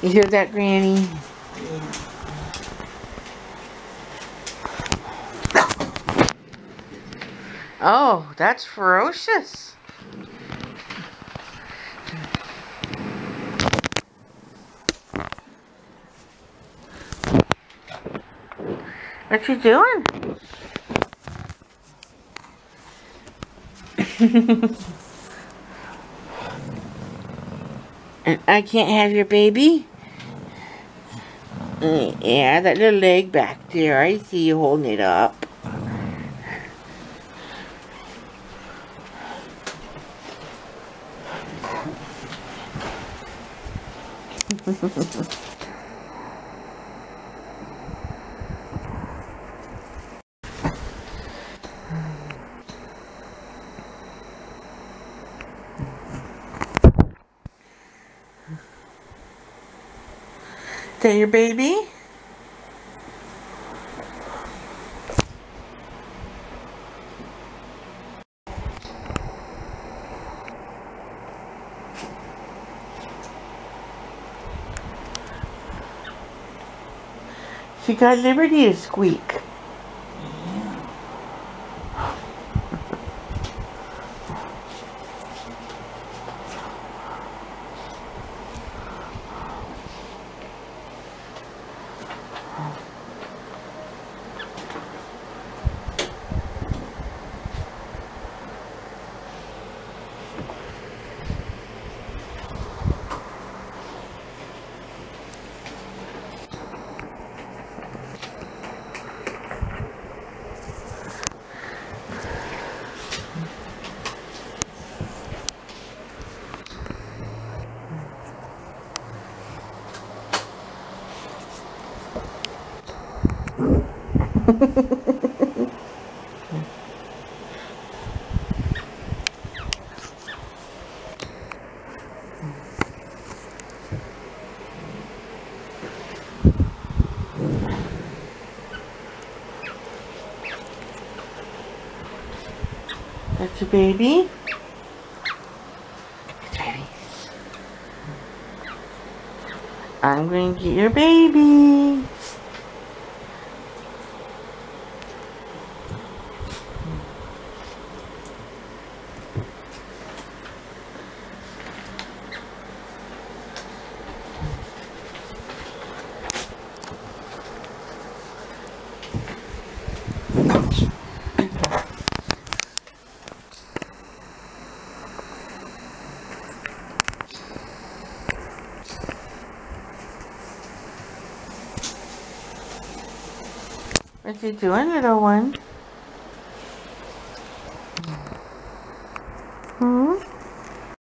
You hear that, Granny? Oh, that's ferocious. What you doing? and I can't have your baby? Yeah, that little leg back there. I see you holding it up. Your baby? She got liberty to squeak. That's your baby? I'm going to get your baby. What you doing, little one? Hmm?